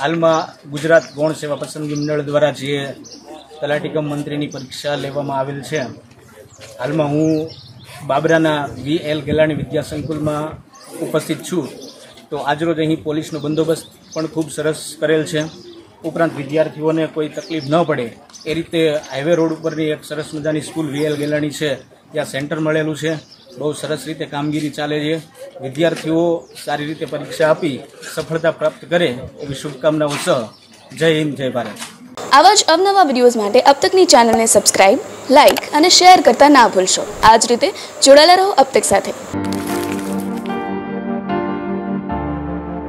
હાલમાં ગુજરાત ગૌણ સેવા પસંદગી મંડળ દ્વારા જે તલાટીકમ મંત્રીની પરીક્ષા લેવામાં આવેલ છે, હાલમાં હું બાબરાના વી એલ ગેલાણી વિદ્યા સંકુલમાં ઉપસ્થિત છું. તો આજરોજ અહીં પોલીસનો બંદોબસ્ત પણ ખૂબ સરસ કરેલ છે. ઉપરાંત વિદ્યાર્થીઓને કોઈ તકલીફ ન પડે, એ રીતે હાઈવે રોડ ઉપરની એક સરસ મજાની સ્કૂલ વી એલ ગેલાણી છે. ત્યાં સેન્ટર મળેલું છે. બહુ સરસ રીતે કામગીરી ચાલે છે. વિદ્યાર્થીઓ સારી રીતે પરીક્ષા આપી સફળતા પ્રાપ્ત કરે એવી શુભકામનાઓ સહ. જય હિન્દ, જય ભારત. આવા જ અવનવા વિડીયોઝ માટે અબતકની ચેનલને સબસ્ક્રાઇબ લાઇક અને શેર કરતા ના ભૂલશો. આ જ રીતે જોડાયેલા રહો અબ સાથે.